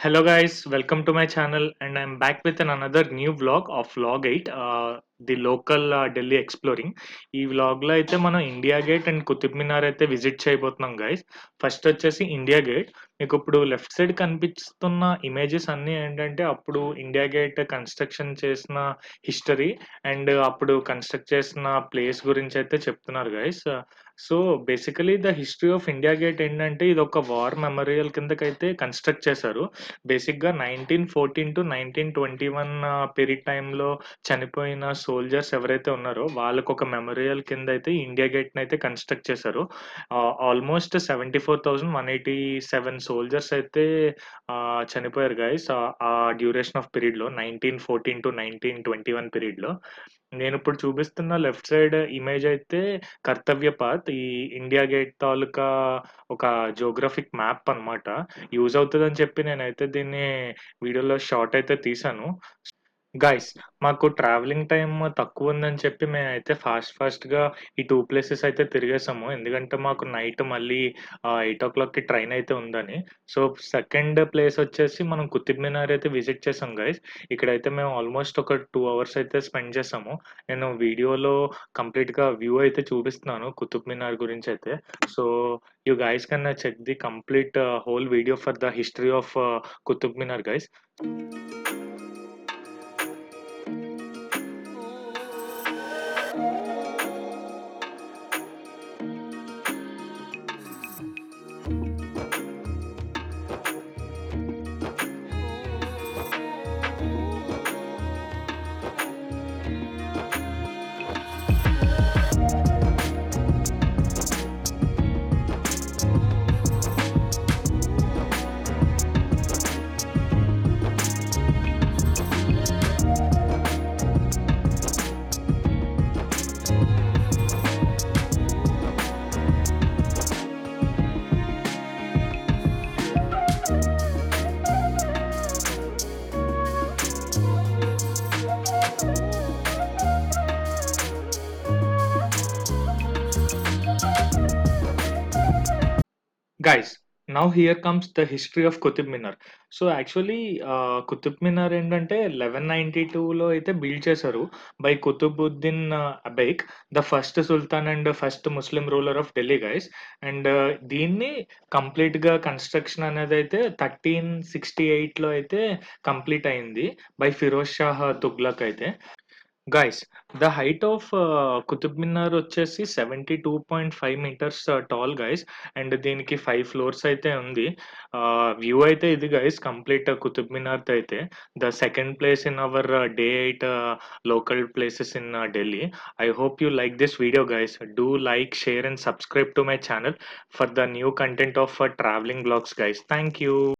Hello guys, welcome to my channel and I'm back with an another new vlog of vlog 8, uh, the local Delhi exploring ఈ వ్లాగ్లో అయితే మనం India Gate and Qutub Minar అయితే visit చేయబోతున్నాం guys first వచ్చేసి India gate మీకు ఇప్పుడు left side కనిపిస్తున్న ఇమేజెస్ అన్నీ ఏంటంటే అప్పుడు ఇండియా గేట్ కన్స్ట్రక్షన్ చేసిన హిస్టరీ అండ్ అప్పుడు కన్స్ట్రక్ట్ చేసిన ప్లేస్ గురించి అయితే చెప్తున్నారు guys so basically the history of India Gate ఏంటంటే ఇది ఒక వార్ మెమోరియల్ కిందకైతే కన్స్ట్రక్ట్ చేశారు. బేసిక్గా nineteen fourteen to nineteen twenty one period టైంలో చనిపోయిన సోల్జర్స్ ఎవరైతే ఉన్నారో వాళ్ళకు ఒక మెమోరియల్ కింద అయితే ఇండియా గేట్ అయితే కన్స్ట్రక్ట్ చేశారు. Almost seventy four thousand one eighty seven soldiers అయితే చనిపోయారు గాయస్ ఆ డ్యూరేషన్ ఆఫ్ పీరియడ్లో nineteen fourteen to nineteen twenty one period నేను ఇప్పుడు చూపిస్తున్న లెఫ్ట్ సైడ్ ఇమేజ్ అయితే కర్తవ్య పాత్. ఈ ఇండియా గేట్ తాలూకా ఒక జోగ్రఫిక్ మ్యాప్ అన్నమాట. యూజ్ అని చెప్పి నేనైతే దీన్ని వీడియోలో షార్ట్ అయితే తీసాను. గైస్ మాకు ట్రావెలింగ్ టైం తక్కువ ఉందని చెప్పి మేమైతే ఫాస్ట్ ఫాస్ట్‌గా ఈ 2 ప్లేసెస్ అయితే తిరిగేసాము. ఎందుకంటే మాకు నైట్ మళ్ళీ ఆహ్, 8:00కి ట్రైన్ అయితే ఉందని. సో, సెకండ్ ప్లేస్ వచ్చేసి మనం కుతుబ్ మినార్ అయితే విజిట్ చేసాం గైస్. ఇక్కడైతే మేము ఆల్మోస్ట్ ఒక 2 అవర్స్ అయితే స్పెండ్ చేసాము. నేను వీడియోలో కంప్లీట్‌గా వ్యూ అయితే చూపిస్తున్నాను Qutub Minar గురించైతే. So, you guys can check the complete whole video for the history of Qutub Minar guys. Guys now here comes the history of Qutub Minar. So, actually Qutub Minar ఏంటంటే 1192లో అయితే build చేశారు. By Qutbuddin Aibak the first sultan and first Muslim ruler of Delhi guys. And దీన్ని కంప్లీట్‌గా construction అనేది అయితే thirteen sixty ఎయిట్లో అయితే కంప్లీట్ అయింది. బై ఫిరోజ్ షాహ్ తుగ్లక్ అయితే. Guys the height of Qutub Minar వచ్చేసి 72.5 మీటర్స్ టాల్ గైస్. అండ్ దీనికి ఫైవ్ ఫ్లోర్స్ అయితే ఉంది. వ్యూ అయితే ఇది guys complete Qutub మినార్‌దయితే. The second place in our day eight local places in Delhi. I hope you like this video guys. Do like, share and subscribe to my channel for the new content of travelling blogs guys. Thank you.